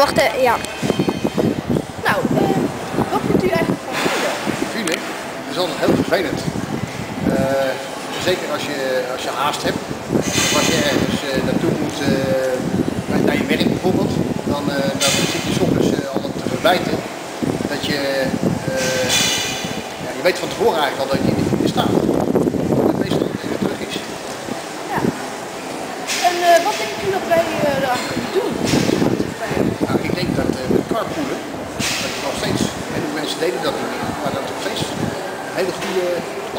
Wacht, eh, ja. Nou, eh, wat vindt u eigenlijk van file? File is altijd heel vervelend. Eh, zeker als je, als je haast hebt. Of als je ergens eh, naartoe moet, eh, naar- je werk bijvoorbeeld. Dan, eh, dan zit je soms eh, altijd te verbijten. Dat je, eh, ja, je weet van tevoren eigenlijk al dat je in de file staat. Dat het meestal even terug is. Ja. En eh, wat denkt u dat wij eh, eraan kunnen doen? Nou, ik denk dat eh, met carpoolen, dat nog steeds, heel veel mensen deden dat niet meer, maar dat het nog steeds een hele goede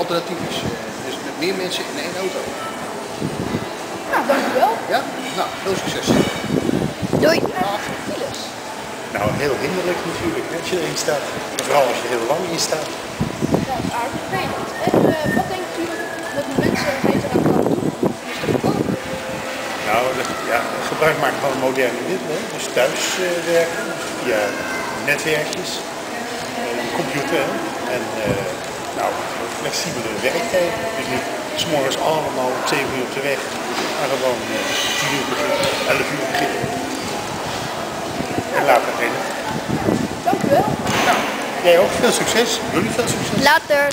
alternatief is. Eh, dus met meer mensen in één auto. Nou, dank u wel. Ja? Nou, veel succes. Doei. Files. Nou, heel hinderlijk natuurlijk, als je erin staat. Vooral als je heel lang in staat. Ja, dat is aardig vervelend. En eh, wat denkt u dat de mensen beter aan gaan doen files te voorkomen? Nou, dat- ja, gebruik maken van moderne middelen. Dus thuis eh, werken, dus via netwerkjes, eh, computer hè. en eh, nou, flexibele werktijden. Dus niet s'morgens allemaal om 7 uur op de weg, maar gewoon eh 10 uur beginnen, 11 uur beginnen. En later heen. Dank u wel. Jij ook veel succes. Jullie veel succes. Later.